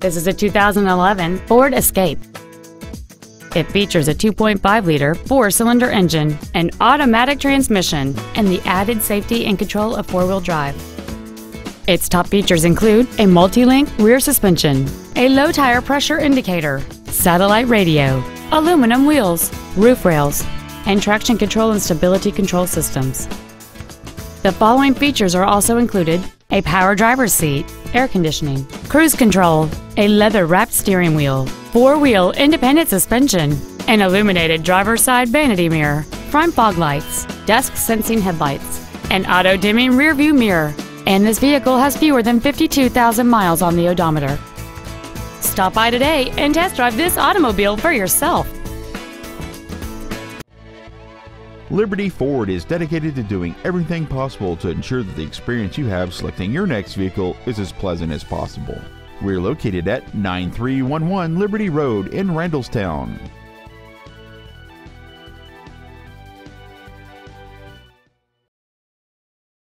This is a 2011 Ford Escape. It features a 2.5-liter four-cylinder engine, an automatic transmission, and the added safety and control of four-wheel drive. Its top features include a multi-link rear suspension, a low tire pressure indicator, satellite radio, aluminum wheels, roof rails, and traction control and stability control systems. The following features are also included a power driver's seat, air conditioning, cruise control, a leather-wrapped steering wheel, four-wheel independent suspension, an illuminated driver's side vanity mirror, front fog lights, dusk sensing headlights, an auto-dimming rearview mirror, and this vehicle has fewer than 52,000 miles on the odometer. Stop by today and test drive this automobile for yourself. Liberty Ford is dedicated to doing everything possible to ensure that the experience you have selecting your next vehicle is as pleasant as possible. We're located at 9311 Liberty Road in Randallstown.